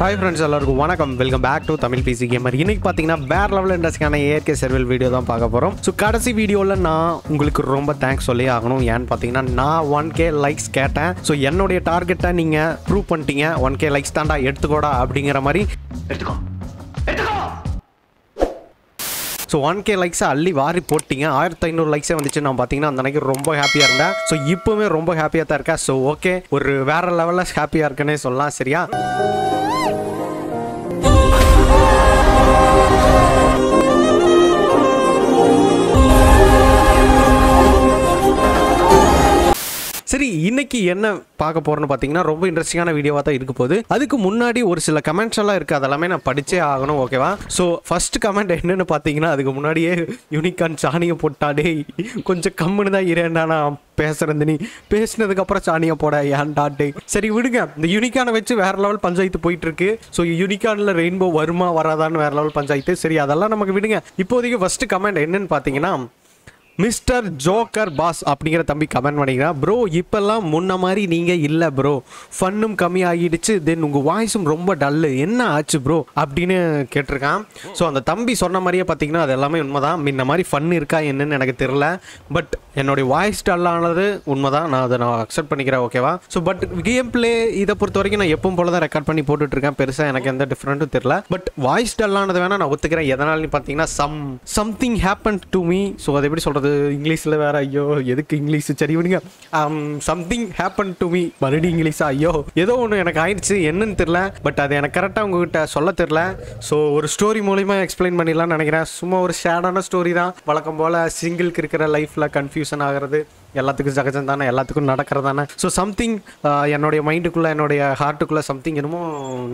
Hi friends எல்லாருக்கும் வணக்கம். Welcome back to Tamil PC gamer இன்னைக்கு பார்த்தீங்கன்னா வேற லெவல் இண்டஸ்ட்ரியான ஏற்கே சர்வல் வீடியோ தான் பார்க்க போகிறோம் ஸோ கடைசி வீடியோவில் நான் உங்களுக்கு ரொம்ப தேங்க்ஸ் சொல்லி ஆகணும். ஏன்னு பார்த்தீங்கன்னா நான் ஒன் கே லைக்ஸ் கேட்டேன். ஸோ என்னுடைய டார்கெட்டை நீங்கள் ப்ரூவ் பண்ணிட்டீங்க. ஒன் கே லைக்ஸ் தாண்டா எடுத்துக்கோடா அப்படிங்கிற மாதிரி. எடுத்துக்கோ. ஸோ ஒன் கே லைக்ஸை அள்ளி வாரி போட்டிங்க. ஆயிரத்தி ஐநூறு லைக்ஸே வந்துச்சு. நான் பார்த்தீங்கன்னா அந்த அன்னைக்கு ரொம்ப ஹாப்பியாக இருந்தேன். ஸோ இப்போவுமே ரொம்ப ஹாப்பியாக தான் இருக்கேன். ஸோ ஓகே ஒரு வேற லெவலில் ஹாப்பியாக இருக்குன்னே சொல்லலாம் சரியா? சரி இன்னைக்கு என்ன பார்க்க போறோம்னு பார்த்தீங்கன்னா ரொம்ப இன்ட்ரெஸ்டிங்கான வீடியோவாக தான் இருக்க போகுது. அதுக்கு முன்னாடி ஒரு சில கமெண்ட்ஸ் எல்லாம் இருக்கு. அதெல்லாமே நான் படிச்சே ஆகணும் ஓகேவா ஸோ ஃபர்ஸ்ட் கமெண்ட் என்னன்னு பார்த்தீங்கன்னா அதுக்கு முன்னாடியே யூனிகான் சாணியை போட்டாடே கொஞ்சம் கம்முன்னு தான் இரேண்டா நான் பேசுறது நீ பேசினதுக்கு அப்புறம் சாணியை போட ஏன்டாட்டே சரி விடுங்க. இந்த யூனிகானை வச்சு வேற லெவல் பஞ்சாயத்து போயிட்டு இருக்கு ஸோ யூனிகான்ல ரெயின்போ வருமா வராதான்னு வேற லெவல் பஞ்சாயத்து. சரி அதெல்லாம் நமக்கு விடுங்க. இப்போதைக்கு ஃபர்ஸ்ட் கமெண்ட் என்னன்னு பார்த்தீங்கன்னா மிஸ்டர் ஜோக்கர் பாஸ் அப்படிங்கிற தம்பி கமெண்ட் பண்ணிக்கிறேன் ப்ரோ இப்போல்லாம் முன்ன மாதிரி நீங்கள் இல்லை ப்ரோ ஃபன்னும் கம்மியாகிடுச்சு தென் உங்கள் வாய்ஸும் ரொம்ப டல்லு என்ன ஆச்சு ப்ரோ அப்படின்னு கேட்டிருக்கான். ஸோ அந்த தம்பி சொன்ன மாதிரியே பார்த்தீங்கன்னா அது எல்லாமே உண்மைதான். முன்ன மாதிரி ஃபன் இருக்கா என்னன்னு எனக்கு தெரில பட் என்னுடைய வாய்ஸ் டல்லானது உண்மைதான். நான் அதை நான் அக்செப்ட் பண்ணிக்கிறேன் ஓகேவா ஸோ பட் கேம் பிளே இதை பொறுத்த வரைக்கும் நான் எப்பவும் போல தான் ரெக்கார்ட் பண்ணி போட்டுட்ருக்கேன். பெருசாக எனக்கு எந்த டிஃப்ரெண்ட்டும் தெரில பட் வாய்ஸ் டல்லானது வேணால் நான் ஒத்துக்கிறேன். எதனாலும் பார்த்தீங்கன்னா some something happen to me so அதை எப்படி சொல்கிறது இங்கிலீஷில் வேற ஐயோ எதுக்கு இங்கிலீஷ்? சரி விடுங்க சம்திங் ஹேப்பன் டு மீ மறுபடியும் இங்கிலீஷா? ஐயோ ஏதோ ஒன்று எனக்கு ஆயிடுச்சு. என்னன்னு தெரில பட் அது எனக்கு கரெக்டாக உங்ககிட்ட சொல்ல தெரில ஸோ ஒரு ஸ்டோரி மூலிமா எக்ஸ்பிளைன் பண்ணிடலாம்னு நினைக்கிறேன். சும்மா ஒரு ஷேடான ஸ்டோரி தான். வழக்கம் போல் சிங்கிள்க்கு இருக்கிற லைஃப்பில் கன்ஃபியூஷன் ஆகிறது எல்லாத்துக்கும் சகஜம் தானே எல்லாத்துக்கும் நடக்கிறது தானே. ஸோ சம்திங் uh, என்னுடைய மைண்டுக்குள்ளே என்னுடைய ஹார்ட்டுக்குள்ளே சம்திங் என்னமோ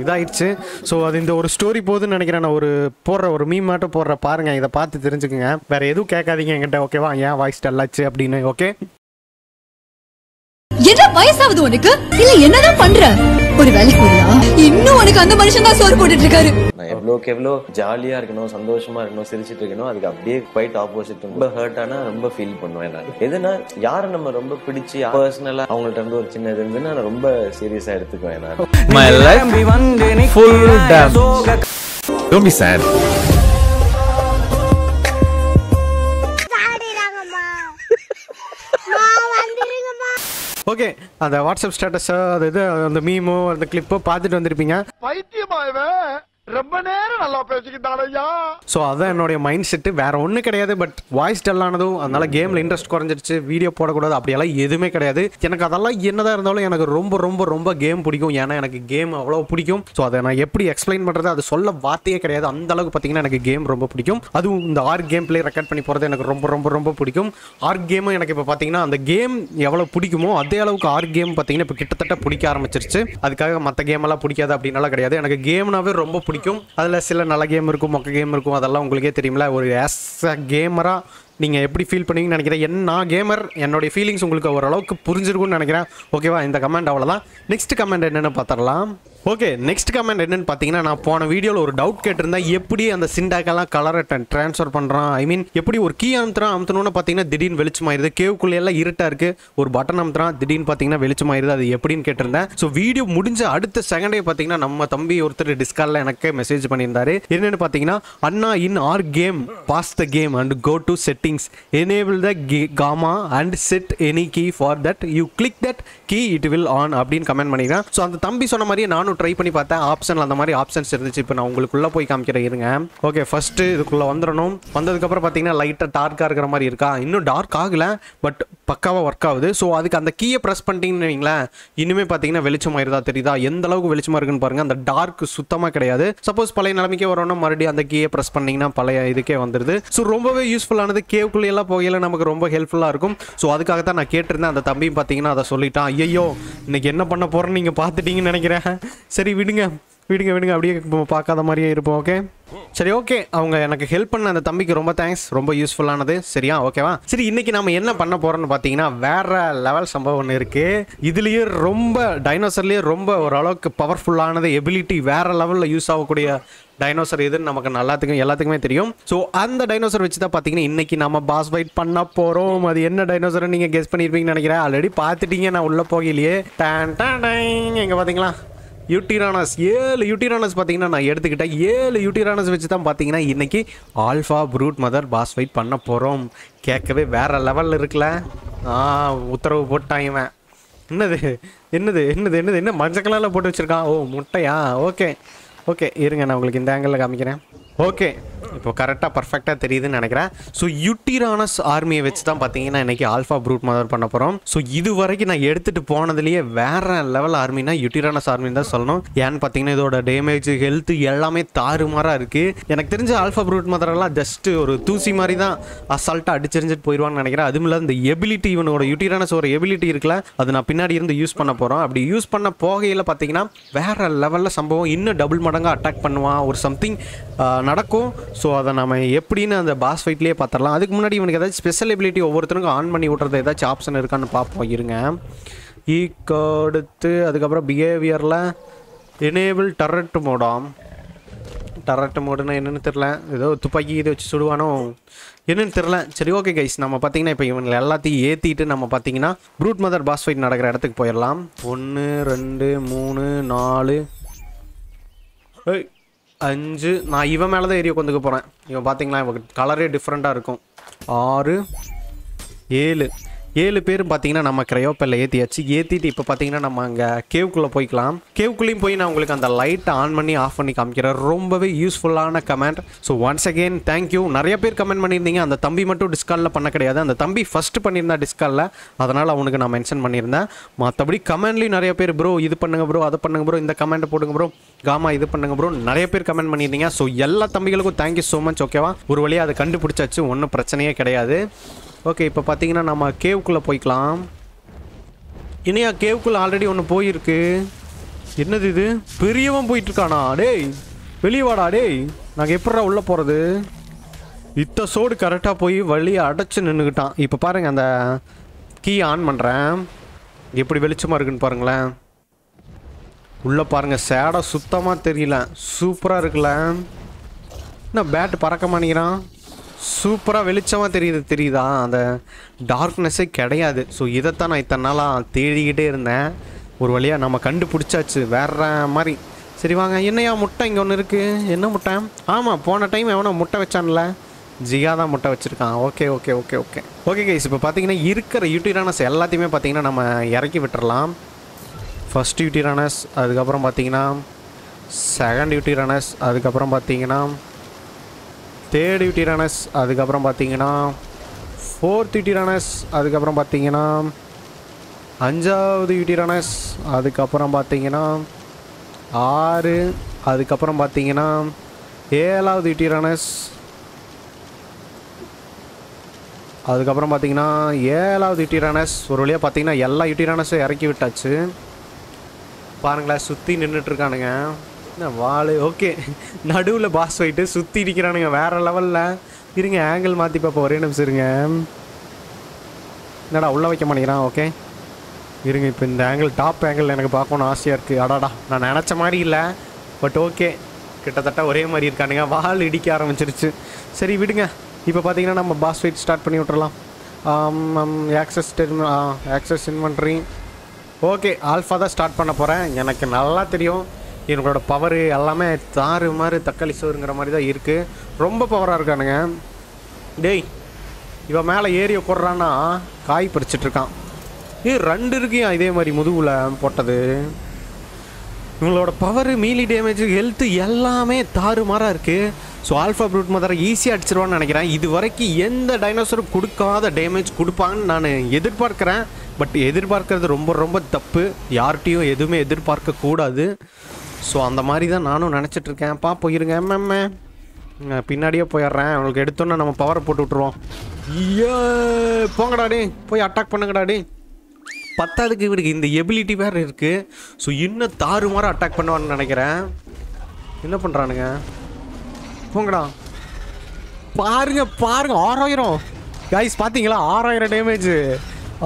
இதாயிடுச்சு. ஸோ அது இந்த ஒரு ஸ்டோரி போகுதுன்னு நினைக்கிறேன். நான் ஒரு போடுற ஒரு மீ மட்டும் போடுற பாருங்க. இதை பார்த்து தெரிஞ்சுக்கோங்க. வேறு எதுவும் கேட்காதீங்க என்கிட்ட ஓகேவா ஏன் வாய்ஸ் டல்லாச்சு அப்படின்னு ஓகே என்ன வயசாகுது உனக்கு? இல்ல என்னதான் பண்ற? ஒரு வேலைக்கு போறியா இன்னும் உனக்கு அந்த மனுஷன் தான் சோறு போட்டுட்டு இருக்காரு. நான் எவ்வளோக்கு எவ்வளோ ஜாலியா இருக்கணும் சந்தோஷமா இருக்கணும் சிரிச்சிட்டு இருக்கணும் அதுக்கு அப்படியே குவைட் ஆப்போசிட் ரொம்ப ஹர்ட் ஆனா ரொம்ப ஃபீல் பண்ணுவேன் நான். எதுனா யாரை நம்ம ரொம்ப பிடிச்சி பர்சனலா அவங்கள்ட்ட இருந்து ஒரு சின்ன இது இருந்துன்னா நான் ரொம்ப சீரியஸா எடுத்துக்குவேன் நான். My life full damn. Don't be sad. Okay அந்த வாட்ஸ்அப் ஸ்டேட்டஸோ அது இது அந்த மீமோ அந்த கிளிப்போ பார்த்துட்டு வந்திருப்பீங்க. பைத்தியமா ரொம்ப நேரம் நல்லா பேசிக்கிட்டான் ஐயா. ஸோ அதான் என்னுடைய மைண்ட் செட்டு வேற ஒன்றும் கிடையாது பட் வாய்ஸ் டல்லானதும் அதனால கேமில் இன்ட்ரெஸ்ட் குறைஞ்சிருச்சு வீடியோ போடக்கூடாது அப்படியெல்லாம் எதுவுமே கிடையாது. எனக்கு அதெல்லாம் என்னதான் இருந்தாலும் எனக்கு ரொம்ப ரொம்ப ரொம்ப கேம் பிடிக்கும். ஏன்னா எனக்கு கேம் அவ்வளோ பிடிக்கும். ஸோ அதை நான் எப்படி எக்ஸ்பிளைன் பண்ணுறது அது சொல்ல வார்த்தையே கிடையாது. அந்த அளவுக்கு பார்த்தீங்கன்னா எனக்கு கேம் ரொம்ப பிடிக்கும். அதுவும் இந்த ஆர் கேம் பிளே ரெக்கார்ட் பண்ணி போகிறது எனக்கு ரொம்ப ரொம்ப ரொம்ப பிடிக்கும். ஆர் கேமும் எனக்கு இப்போ பார்த்தீங்கன்னா அந்த கேம் எவ்வளோ பிடிக்குமோ அதே அளவுக்கு ஆர் கேம் பார்த்தீங்கன்னா இப்போ கிட்டத்தட்ட பிடிக்க ஆரம்பிச்சிருச்சு. அதுக்காக மற்ற கேம் எல்லாம் பிடிக்காது அப்படின்னாலாம் கிடையாது. எனக்கு கேம்னாவே ரொம்ப பிடிக்கும். அதில் சில நல்ல கேம் இருக்கும் மொக்க கேம் இருக்கும் அதெல்லாம் உங்களுக்கே தெரியும்ல. ஒரு ஆஸ் அ கேமராக நீங்கள் எப்படி ஃபீல் பண்ணுவீங்கன்னு நினைக்கிறேன். என் நான் கேமர் என்னுடைய ஃபீலிங்ஸ் உங்களுக்கு ஓரளவுக்கு புரிஞ்சிருக்கும்னு நினைக்கிறேன். ஓகேவா இந்த கமெண்ட் அவ்வளோதான் நெக்ஸ்ட் கமெண்ட் என்னென்னு பார்த்துடலாம் ஓகே நெக்ஸ்ட் கமெண்ட் என்னன்னு பார்த்தீங்கன்னா நான் போன வீடியோவில் ஒரு டவுட் கேட்டிருந்தேன். எப்படி அந்த சிண்டாக்கெல்லாம் கலரை ட்ரான்ஸ்ஃபர் பண்ணுறான் ஐ மீன் எப்படி ஒரு கீ அமுத்துறான்? அமுத்தணும்னு பார்த்தீங்கன்னா திடீர்னு வெளிச்சமாயிருது. கேவுக்குள்ளே எல்லாம் இருட்டாக இருக்குது ஒரு பட்டன் அமுத்துறான். திடீர்னு பார்த்தீங்கன்னா வெளிச்சமாயிருது. அது எப்படின்னு கேட்டிருந்தேன். ஸோ வீடியோ முடிஞ்ச அடுத்த செகண்டே பார்த்தீங்கன்னா நம்ம தம்பி ஒருத்தர் டிஸ்காலில் எனக்கு மெசேஜ் பண்ணியிருந்தாரு. என்னென்னு பார்த்தீங்கன்னா அண்ணா in our game pause the game and go to settings enable the gamma and set any key for that you click that key it will on அப்படின்னு கமெண்ட் பண்ணிக்கிறேன் ஸோ அந்த தம்பி சொன்ன மாதிரியே நானும் ட்ரை பண்ணி பார்த்தேன். ஆப்ஷன் அந்த மாதிரி ஆப்ஷன்ஸ் இருந்துச்சு. இப்போ நான் உங்களுக்குள்ள போய் காமிக்கிறேன். இருங்க. ஓகே ஃபர்ஸ்ட் இதுக்குள்ள வந்துடணும். வந்ததுக்கப்புறம் பார்த்தீங்கன்னா லைட்டாக டார்க்காக இருக்கிற மாதிரி இருக்கா? இன்னும் டார்க் ஆகலை. பட் பக்காவாக ஒர்க் ஆகுது. ஸோ அதுக்கு அந்த கீயை ப்ரெஸ் பண்ணிட்டீங்கன்னு வைங்களேன் இனிமே பார்த்தீங்கன்னா வெளிச்சம் ஆயிருதா தெரியுதா? எந்த அளவுக்கு வெளிச்சமாக இருக்குன்னு பாருங்க. அந்த டார்க் சுத்தமாக கிடையாது. சப்போஸ் பழைய நிலைமைக்கே வரணும்னா மறுபடியும் அந்த கீயை ப்ரெஸ் பண்ணிங்கன்னா பழைய இதுக்கே வந்துருது. ஸோ ரொம்பவே யூஸ்ஃபுல்லானது கேவுக்குள்ளே எல்லாம் போகையில நமக்கு ரொம்ப ஹெல்ப்ஃபுல்லாக இருக்கும். ஸோ அதுக்காக தான் நான் கேட்டிருந்தேன். அந்த தம்பியும் பார்த்தீங்கன்னா அதை சொல்லிட்டான். ஐயோ இன்னைக்கு என்ன பண்ண போறேன்னு நீங்கள் பார்த்துட்டீங்கன்னு நினைக்கிறேன். சரி விடுங்க. விடுங்க விடுங்க. அப்படியே பார்க்காத மாதிரியே இருப்போம் ஓகே சரி ஓகே அவங்க எனக்கு ஹெல்ப் பண்ண அந்த தம்பிக்கு ரொம்ப தேங்க்ஸ் ரொம்ப யூஸ்ஃபுல்லானது சரியா? ஓகேவா சரி இன்னைக்கு நம்ம என்ன பண்ண போறோம்னு பார்த்தீங்கன்னா வேற லெவல் சம்பவம் ஒன்று இருக்கு. இதுலயே ரொம்ப டைனோசர்லயே ரொம்ப ஓரளவுக்கு பவர்ஃபுல்லானது எபிலிட்டி வேற லெவலில் யூஸ் ஆகக்கூடிய டைனோசர் எதுன்னு நமக்கு நல்லாத்துக்கும் எல்லாத்துக்குமே தெரியும். ஸோ அந்த டைனோசர் வச்சு தான் பார்த்தீங்கன்னா இன்னைக்கு நம்ம பாஸ் ஃபைட் பண்ண போகிறோம் அது என்ன டைனோசர் நீங்கள் கெஸ் பண்ணியிருப்பீங்கன்னு நினைக்கிறேன். ஆல்ரெடி பார்த்துட்டீங்க நான் உள்ளே போகலையே டேன் டேன் டைன் எங்கே பார்த்தீங்களா யூட்டிரானஸ். ஏழு யூட்டிரானஸ் பார்த்தீங்கன்னா நான் எடுத்துக்கிட்டேன். ஏழு யூட்டிரானஸ் வச்சு தான் பார்த்தீங்கன்னா இன்றைக்கி alpha brute mother boss fight பண்ண போகிறோம் கேட்கவே வேறு லெவலில் இருக்குல்ல ஆ உத்தரவு போட்டான் இவன். என்னது? என்னது? என்னது? என்னது? என்ன மஞ்சள் கலரில் போட்டு வச்சுருக்கான்? ஓ முட்டையா? ஓகே. ஓகே இருங்க நான் உங்களுக்கு இந்த ஆங்கிளில் காமிக்கிறேன். ஓகே இப்போ கரெக்டாக பர்ஃபெக்டாக தெரியுதுன்னு நினைக்கிறேன். ஸோ யுட்டிரானஸ் ஆர்மியை வச்சு தான் பார்த்தீங்கன்னா இன்றைக்கி ஆல்ஃபா ப்ரூட் மதர் பண்ண போகிறோம் ஸோ இது வரைக்கும் நான் எடுத்துகிட்டு போனதுலேயே வேற லெவல் ஆர்மினா யுட்டிரானஸ் ஆர்மின்னு தான் சொல்லணும். ஏன்னு பார்த்தீங்கன்னா இதோட டேமேஜ் ஹெல்த் எல்லாமே தாறுமாறாக இருக்குது எனக்கு தெரிஞ்ச ஆல்ஃபா ப்ரூட் மதரெல்லாம் ஜஸ்ட் ஒரு தூசி மாதிரி தான் அசால்ட்டாக அடிச்செறிஞ்சிட்டு போயிடுவான்னு நினைக்கிறேன். அதுவும் இல்லாத இந்த எபிலிட்டி இவனோட யுட்டிரானஸ் ஒரு எபிலிட்டி இருக்குல்ல அது நான் பின்னாடி இருந்து யூஸ் பண்ண போகிறோம் அப்படி யூஸ் பண்ண போகையில் பார்த்தீங்கன்னா வேற லெவலில் சம்பவம் இன்னும் டபுள் மடங்காக அட்டாக் பண்ணுவான். ஒரு சம்திங் நடக்கும். ஸோ அதை நம்ம எப்படின்னு அந்த பாஸ் ஃபைட்லேயே பார்த்துடலாம். அதுக்கு முன்னாடி இவனுக்கு ஏதாச்சும் ஸ்பெஷல் எபிலிட்டி ஒவ்வொருத்தருக்கும் ஆன் பண்ணி விட்றது ஏதாச்சும் ஆப்ஷன் இருக்கான்னு பார்ப்போம். இருங்க. ஈக்கு அடுத்து அதுக்கப்புறம் பிஹேவியரில் எனேபிள் டர்ரட் மோடாம் டரட் மோடுனா என்னென்னு தெரில ஏதோ துப்பாக்கி இதை வச்சு சுடுவானோ? என்னென்னு தெரில சரி ஓகே கைஸ் நம்ம பார்த்தீங்கன்னா இப்போ இவங்களை எல்லாத்தையும் ஏற்றிட்டு நம்ம பார்த்தீங்கன்னா ப்ரூட் மதர் பாஸ் ஃபைட் நடக்கிற இடத்துக்கு போயிடலாம். ஒன்று ரெண்டு மூணு நாலு. ஏய் அஞ்சு. நான் இவன் மேலே தான் ஏறி உட்காந்துக்க போகிறேன் இவன் பார்த்தீங்களா இவன் கலரே டிஃப்ரெண்ட்டாக இருக்கும். ஆறு ஏழு. ஏழு பேரும் பார்த்தீங்கன்னா நம்ம கிரையோப்பெல்ல ஏற்றியாச்சு ஏற்றிட்டு இப்போ பார்த்தீங்கன்னா நம்ம அங்கே கேவுக்குள்ளே போய்க்கலாம். கேவுக்குள்ளேயும் போய் நான் உங்களுக்கு அந்த லைட்டை ஆன் பண்ணி ஆஃப் பண்ணி காமிக்கிறேன். ரொம்பவே யூஸ்ஃபுல்லான comment. So once again thank you நிறைய பேர் கமெண்ட் பண்ணியிருந்தீங்க. அந்த தம்பி மட்டும் டிஸ்காலில் பண்ண கிடையாது. அந்த தம்பி ஃபஸ்ட்டு பண்ணியிருந்தா டிஸ்காலில் அதனால் அவனுக்கு நான் மென்ஷன் பண்ணியிருந்தேன். மற்றபடி கமெண்ட்லேயும் நிறைய பேர் ப்ரோ இது பண்ணுங்க ப்ரோ அதை பண்ணுங்க ப்ரோ இந்த கமெண்ட்டை போடுங்க ப்ரோ காமா இது பண்ணுங்க ப்ரோ நிறைய பேர் கமெண்ட் பண்ணியிருந்தீங்க. ஸோ எல்லா தம்பிகளுக்கும் தேங்க்யூ ஸோ மச் ஓகேவா ஒரு வழியாக அதை கண்டுபிடிச்சாச்சு. ஒன்றும் பிரச்சனையே கிடையாது. ஓகே இப்போ பார்த்தீங்கன்னா நம்ம கேவுக்குள்ளே போய்க்கலாம். இனியா கேவுக்குள்ளே ஆல்ரெடி ஒன்று போயிருக்கு. என்னது இது? பெரியவன் போயிட்டுருக்கானா? டேய் வெளியே வாடா டேய். நாங்கள் எப்படா உள்ளே போகிறது இத்த சோடு கரெக்டாக போய் வழியை அடைச்சி நின்றுக்கிட்டான் இப்போ பாருங்கள் அந்த கீ ஆன் பண்ணுறேன் எப்படி வெளிச்சமாக இருக்குன்னு பாருங்களேன். உள்ளே பாருங்கள் சேடை சுத்தமாக தெரியல. சூப்பராக இருக்குல்ல. என்ன பேட் பறக்க மாட்டேங்கிறான்? சூப்பராக வெளிச்சமாக தெரியுது தெரியுதா? அந்த டார்க்னஸ்ஸே கிடையாது. ஸோ இதைத்தான் நான் இத்தனை நாளாக தேடிக்கிட்டே இருந்தேன். ஒரு வழியாக நம்ம கண்டுபிடிச்சாச்சு வேற மாதிரி. சரி வாங்க. என்னையா முட்டை இங்கே ஒன்று இருக்குது என்ன முட்டை? ஆமாம் போன டைம் எவனோ முட்டை வச்சான்ல. ஜியா தான் முட்டை வச்சுருக்கான். Okay okay okay okay. Okay guys இப்போ பார்த்தீங்கன்னா இருக்கிற யூட்டிரானஸ் எல்லாத்தையுமே பார்த்தீங்கன்னா நம்ம இறக்கி விட்டுறலாம். ஃபஸ்ட் யூட்டிரானஸ் அதுக்கப்புறம் பார்த்தீங்கன்னா செகண்ட் யூட்டிரானஸ் அதுக்கப்புறம் பார்த்தீங்கன்னா தேர்ட் யூட்டிரானஸ் அதுக்கப்புறம் பார்த்தீங்கன்னா ஃபோர்த் யூட்டிரானஸ் அதுக்கப்புறம் பார்த்தீங்கன்னா அஞ்சாவது யூட்டிரானஸ் அதுக்கப்புறம் பார்த்தீங்கன்னா ஆறு அதுக்கப்புறம் பார்த்தீங்கன்னா ஏழாவது யூட்டிரானஸ் அதுக்கப்புறம் பார்த்தீங்கன்னா ஏழாவது யூட்டிரானஸ் ஒரு வழியாக பார்த்தீங்கன்னா எல்லா யூட்டிரானஸும் இறக்கி விட்டாச்சு. பாருங்களேன் சுற்றி நின்றுட்டுருக்கானுங்க வாள்? ஓகே. நடுவில் பாஸ் போயிட்டு சுற்றி இருக்கிறானுங்க வேறு லெவலில் இருங்க ஆங்கிள் மாற்றி பார்ப்போம். ஒரே நிமிஷம் இருங்க. என்னடா உள்ளே வைக்க மாட்டேங்கிறான். ஓகே. இருங்க இப்போ இந்த ஆங்கிள் டாப் ஆங்கிள் எனக்கு பார்க்கணும்னு ஆசையாக இருக்குது அடாடா நான் நினச்ச மாதிரி இல்லை. பட் ஓகே கிட்டத்தட்ட ஒரே மாதிரி இருக்கானுங்க. வால் இடிக்க ஆரம்பிச்சிருச்சு. சரி விடுங்க. இப்போ பார்த்தீங்கன்னா நம்ம பாஸ் ஃபைட் ஸ்டார்ட் பண்ணி விட்றலாம் access access inventory okay alpha தான் ஸ்டார்ட் பண்ண போகிறேன் எனக்கு நல்லா தெரியும். இவங்களோட பவர் எல்லாமே தாறு மாதிரி தக்காளி சோறுங்கிற மாதிரி தான் இருக்குது ரொம்ப பவராக இருக்கானுங்க. டேய் இவன் மேலே ஏறி உட்றான்னா காய் பறிச்சிட்டு இருக்கான். ஏ ரெண்டு இருக்கையும் இதே மாதிரி முதுகில் போட்டது? இவங்களோட பவர் மீலி டேமேஜ் ஹெல்த்து எல்லாமே தாறுமாறாக இருக்குது ஸோ ஆல்ஃபா ப்ரூட் மதரை ஈஸியாக அடிச்சிருவான்னு நினைக்கிறேன். இது வரைக்கும் எந்த டைனோசரும் கொடுக்காத டேமேஜ் கொடுப்பாங்கன்னு நான் எதிர்பார்க்குறேன். பட் எதிர்பார்க்கறது ரொம்ப ரொம்ப தப்பு. யார்கிட்டையும் எதுவுமே எதிர்பார்க்கக்கூடாது. ஸோ அந்த மாதிரி தான் நானும் நினச்சிட்டு இருக்கேன் பார்ப்போம் இருங்க எம்எம்ஏ பின்னாடியே போயிடுறேன். அவங்களுக்கு எடுத்தோன்னே நம்ம பவரை போட்டு விட்ருவோம் ஐயோ! போங்கடா டே போய் அட்டாக் பண்ணுங்கடா டே பத்தாவதுக்கு இவருக்கு இந்த எபிலிட்டி வேறு இருக்குது ஸோ இன்னும் தாறுமாற அட்டாக் பண்ணுவான்னு நினைக்கிறேன். என்ன பண்ணுறானுங்க போங்கடா. பாருங்க பாருங்க. ஆறாயிரம். கைஸ் பார்த்தீங்களா ஆறாயிரம் டேமேஜ்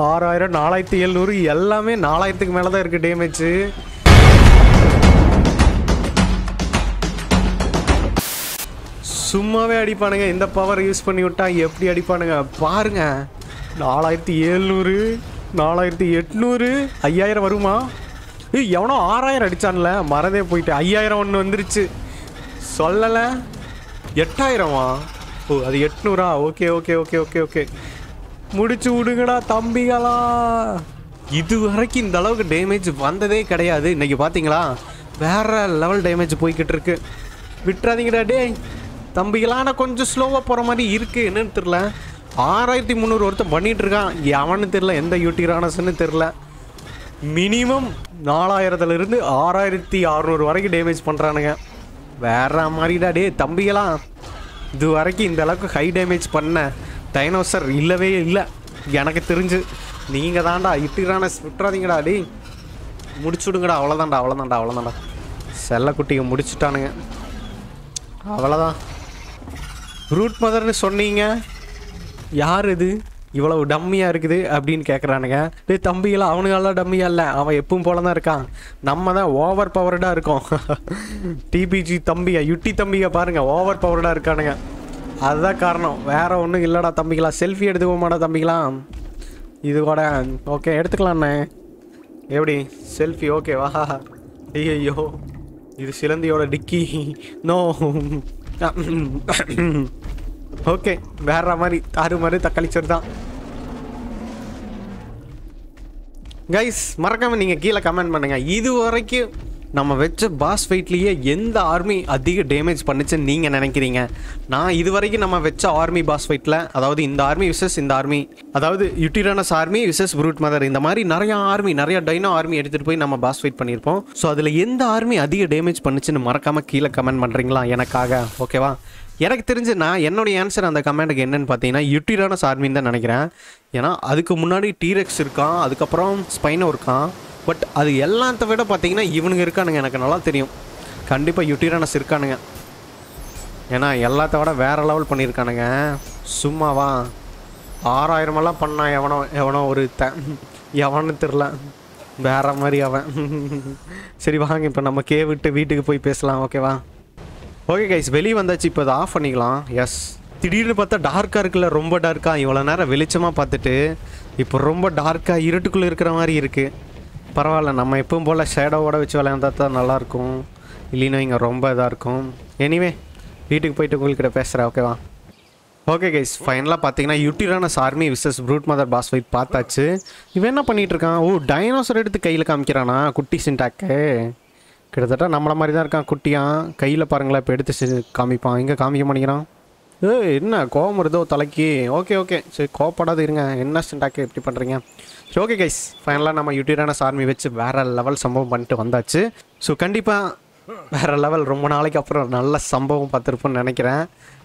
ஆறாயிரம் நாலாயிரத்தி எழுநூறு எல்லாமே நாலாயிரத்துக்கு மேலே தான் இருக்குது டேமேஜ் சும்மாவே அடிப்பானுங்க. இந்த பவர் யூஸ் பண்ணி விட்டா எப்படி அடிப்பானுங்க? பாருங்க. நாலாயிரத்தி எழுநூறு நாலாயிரத்தி எட்நூறு ஐயாயிரம் வருமா? ஏய் எவனோ ஆறாயிரம் அடிச்சான்ல. மறந்தே போயிட்டு ஐயாயிரம் ஒன்று வந்துருச்சு. சொல்லலை. எட்டாயிரமா? ஓ அது எட்நூறா? Okay okay okay okay okay. முடிச்சு விடுங்கடா தம்பிகளா. இது வரைக்கும் இந்த அளவுக்கு டேமேஜ் வந்ததே கிடையாது. இன்னைக்கு பார்த்தீங்களா வேற லெவல் டேமேஜ் போய்கிட்டு இருக்கு. விட்டுறாதீங்கடா டேய். தம்பிகளா கொஞ்சம் ஸ்லோவாக போகிற மாதிரி இருக்குது என்னன்னு தெரில ஆறாயிரத்தி முந்நூறு ஒருத்தன் பண்ணிகிட்ருக்கான் இருக்கான். எவனு தெரில எந்த யூட்டிரானஸ்ன்னு தெரில மினிமம் நாலாயிரத்துலேருந்து ஆறாயிரத்தி அறநூறு வரைக்கும் டேமேஜ் பண்ணுறானுங்க வேற மாதிரிடா டே தம்பிகளாம் இது வரைக்கும் இந்த அளவுக்கு ஹை டேமேஜ் பண்ண டைனோசர் இல்லவே இல்லை. எனக்கு தெரிஞ்சு. நீங்கள் தான்டா இட்டிரானஸ் விட்டுறாதீங்கடா டே முடிச்சுடுங்கடா அவ்வளோதான்டா அவ்வளோதான்டா அவ்வளோதான்டா செல்லக்குட்டிங்க முடிச்சுட்டானுங்க. அவ்வளோதான் ரூட் மதர்னு சொன்னீங்க? யார் இது? இவ்வளவு டம்மியாக இருக்குது அப்படின்னு கேட்குறானுங்க டே தம்பிகளாம் அவனுங்கெல்லாம் டம்மியாக இல்லை. அவன் எப்பவும் போல தான் இருக்கான். நம்ம தான் ஓவர் பவர்டாக இருக்கோம். டிபிஜி தம்பியா யுட்டி தம்பியை பாருங்க ஓவர் பவர்டாக இருக்கானுங்க. அதுதான் காரணம். வேற ஒன்றும் இல்லைடா தம்பிகளா. செல்ஃபி எடுத்துக்கோமாடா தம்பிகளாம் இது கூட ஓகே எடுத்துக்கலாண்ணே எப்படி? செல்ஃபி ஓகேவா ஐயோ இது சிலந்தியோட டிக்கி நோ ஓகே வேற மாதிரி தாறு மாதிரி தக்காளி சோறு தான். கைஸ் மறக்காமல் நீங்கள் கீழே கமெண்ட் பண்ணுங்கள் இது வரைக்கும் நம்ம வச்ச பாஸ் ஃபைட்லேயே எந்த ஆர்மி அதிக டேமேஜ் பண்ணுச்சுன்னு நீங்கள் நினைக்கிறீங்க? நான் இது வரைக்கும் நம்ம வச்ச ஆர்மி பாஸ் ஃபைட்டில் அதாவது இந்த ஆர்மி விசஸ் இந்த ஆர்மி அதாவது யுட்டிரானஸ் ஆர்மி விசஸ் ப்ரூட் மதர் இந்த மாதிரி நிறைய ஆர்மி நிறைய டைனோ ஆர்மி எடுத்துகிட்டு போய் நம்ம பாஸ் ஃபைட் பண்ணியிருப்போம். ஸோ அதில் எந்த ஆர்மி அதிக டேமேஜ் பண்ணுச்சுன்னு மறக்காமல் கீழே கமெண்ட் பண்ணுறீங்களா எனக்காக? ஓகேவா எனக்கு தெரிஞ்சு நான் என்னுடைய ஆன்சர் அந்த கமெண்ட்டுக்கு என்னன்னு பார்த்தீங்கன்னா யுட்டிரானஸ் ஆர்மின்னு தான் நினைக்கிறேன். ஏன்னா அதுக்கு முன்னாடி டீரெக்ஸ் இருக்கான் அதுக்கப்புறம் ஸ்பைனோ இருக்கான். பட் அது எல்லாத்த விட பார்த்தீங்கன்னா இவனுங்க இருக்கானுங்க எனக்கு நல்லா தெரியும். கண்டிப்பாக யுட்டிரானஸ் இருக்கானுங்க. ஏன்னா எல்லாத்த விட வேறு லெவல் பண்ணியிருக்கானுங்க சும்மாவா? ஆறாயிரமெல்லாம் பண்ணான் எவனோ எவனோ ஒரு த எவனு தெரில. வேற மாதிரி அவன். சரி வாங்க இப்போ நம்ம கே விட்டு வீட்டுக்கு போய் பேசலாம் ஓகேவா ஓகே கைஸ் வெளியே வந்தாச்சு இப்போ அதை ஆஃப் பண்ணிக்கலாம். எஸ் திடீர்னு பார்த்தா டார்க்காக இருக்குல்ல ரொம்ப டார்க்காக இவ்வளோ நேரம் வெளிச்சமாக பார்த்துட்டு இப்போ ரொம்ப டார்க்காக இருட்டுக்குள்ளே இருக்கிற மாதிரி இருக்குது பரவாயில்ல நம்ம எப்பவும் போல் ஷேடோவோட வச்சு விளையாண்டா தான் நல்லாயிருக்கும். இல்லைன்னா இங்கே ரொம்ப இதாக இருக்கும். எனிவே வீட்டுக்கு போயிட்டு உங்கள்கிட்ட பேசுகிறேன் ஓகேவா ஓகே கைஸ் ஃபைனலாக பார்த்தீங்கன்னா யூட்டிரானஸ் army vicious brute mother boss fight பார்த்தாச்சு. இவன் என்ன பண்ணிகிட்டு இருக்கான்? ஓ டைனோசர் எடுத்து கையில் காமிக்கிறானா? குட்டி சின்டாக்கு கிட்டத்தட்ட நம்மள மாதிரி தான் இருக்கான் குட்டியான் கையில் பாருங்களேன் இப்போ எடுத்து செஞ்சு காமிப்பான். இங்கே காமிக்க மாட்டேங்கிறான்? ஏய் என்ன கோவம் வருதோ தலைக்கு? ஓகே ஓகே சரி கோவப்படாத இருங்க என்ன சின்டாக்கு எப்படி பண்ணுறீங்க சரி ஓகே கைஸ் ஃபைனலாக நம்ம யூட்டிரானஸ் ஆர்மி வச்சு வேறு லெவல் சம்பவம் பண்ணிட்டு வந்தாச்சு. ஸோ கண்டிப்பாக வேறு லெவல் ரொம்ப நாளைக்கு அப்புறம் நல்ல சம்பவம் பார்த்துருப்போம்னு நினைக்கிறேன்.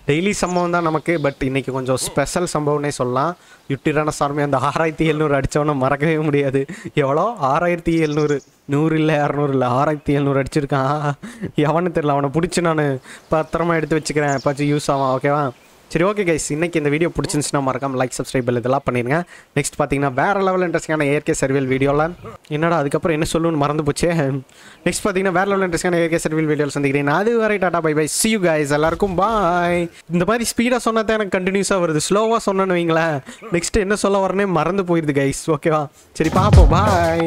டெய்லி சம்பவம் தான் நமக்கு பட் இன்னைக்கு கொஞ்சம் ஸ்பெஷல் சம்பவம்னே சொல்லலாம். யுட்டிரான சாமி அந்த ஆறாயிரத்தி எழுநூறு அடித்தவன மறக்கவே முடியாது. எவ்வளோ? ஆறாயிரத்தி எழுநூறு. நூறு இல்லை இரநூறு இல்லை. ஆறாயிரத்தி எழுநூறு அடிச்சிருக்கான். எவனு தெரியல அவனை பிடிச்சி நான் பத்திரமா எடுத்து வச்சுக்கிறேன். எப்பாச்சும் யூஸ் ஆகும் ஓகேவா சரி ஓகே கைஸ் இன்னைக்கு இந்த வீடியோ பிடிச்சிருந்துச்சுன்னா மறக்காம லைக் சப்ஸ்கிரைப் இதெல்லாம் பண்ணிருங்க நெக்ஸ்ட் பார்த்தீங்கன்னா வேற லெவல் இன்ட்ரெஸ்டிங்கான இயற்கை சர்வியல் வீடியோவில் என்னடா அதுக்கப்புறம் என்ன சொல்லணும்னு மறந்து போச்சு. நெக்ஸ்ட் பார்த்தீங்கன்னா வேற லெவல் இன்ட்ரெஸ்டிங்கான இயற்கை சர்வியல் வீடியோவில் சந்திக்கிறேன். அது வரை tata bye bye see you guys எல்லாருக்கும் பாய் இந்த மாதிரி ஸ்பீடாக சொன்னா எனக்கு கண்டினியூஸாக வருது. ஸ்லோவாக சொன்னேன்னு வைங்களேன். நெக்ஸ்ட் என்ன சொல்ல வரனே மறந்து போயிடுது கைஸ் ஓகேவா சரி பார்ப்போம். பாய்